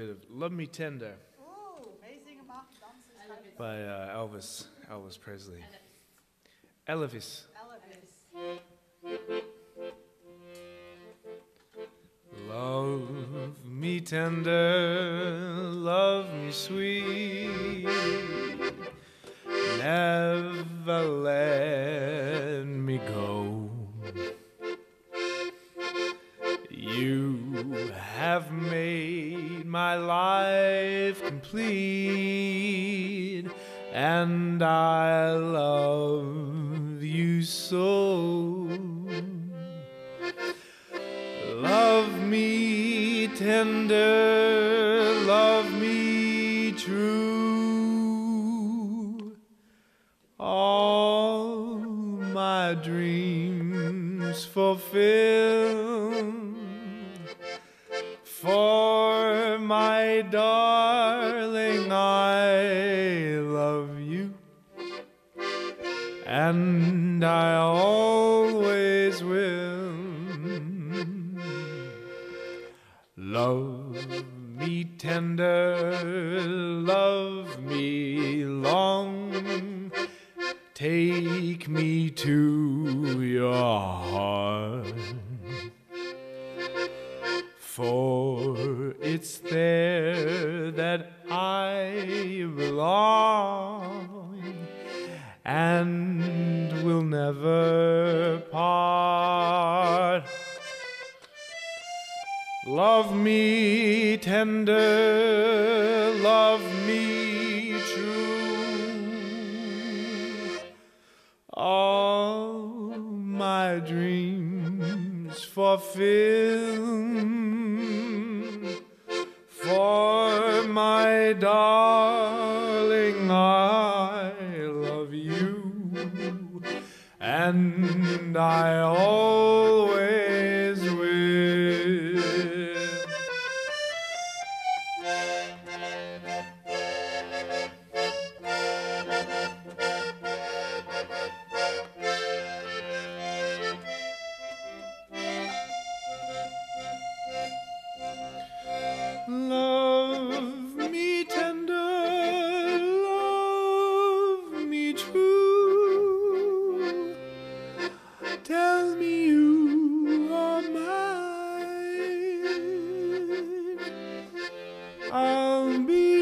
bit of "Love Me Tender" Oeh, meezingen mag, dansen, schuiven. by uh, Elvis Elvis Presley. Elvis. Elvis. Love me tender, love me sweet. Never let have made my life complete, and I love you so. Love me tender, love me true. All my dreams fulfill. My darling, I love you. And I always will. Love me tender, love me long. Take me to your heart. For it's there and will never part. Love me tender, love me true. All my dreams fulfill. For my darling, and I always will. I'll be